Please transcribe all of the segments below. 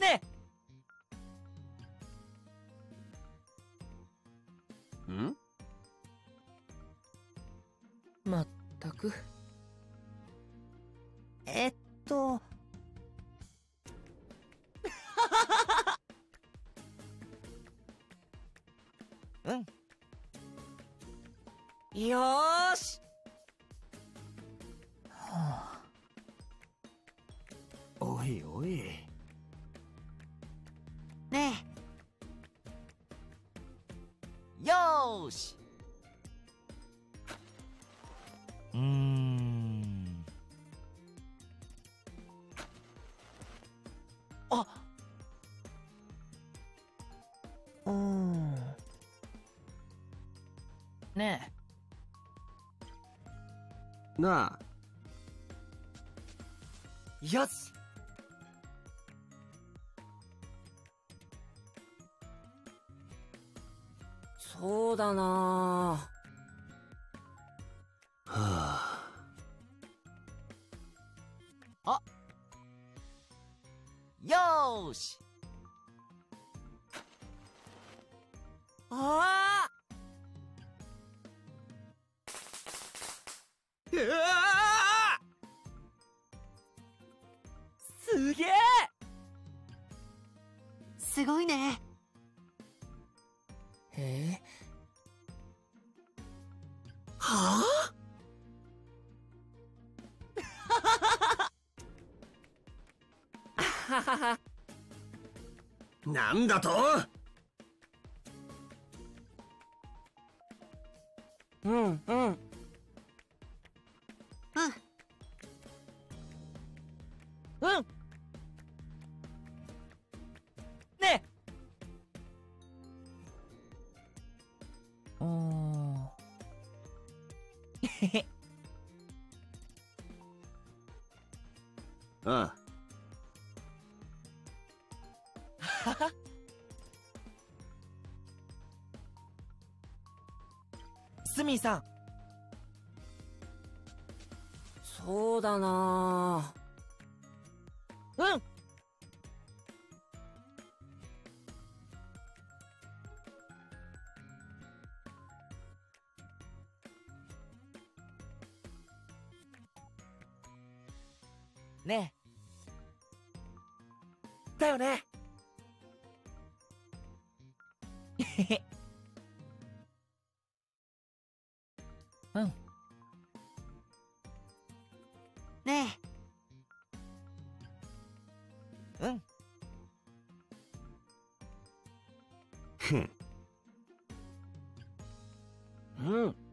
ねん？まったく。えっと。うん。よーし。おいおいよーしうーん。あえうん。ねなあ。えよしそうだな。はあ。よーし。あー。うわー。すげえすごいね。へえはあ？はははなんだと？うんうん。あははスミさん。そうだなうんね。えだよね。うん。ねうん。ふん。うん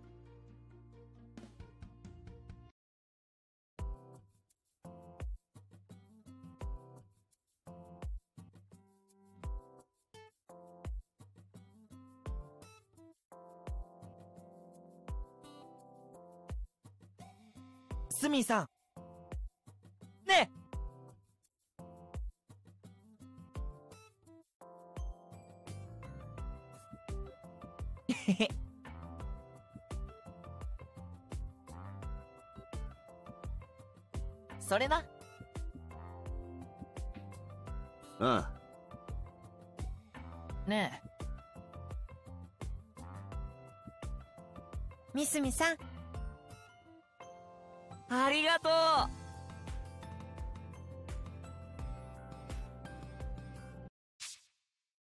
スミさん。ねえ。へ へそれな。あねえ。みすみさんありがとう。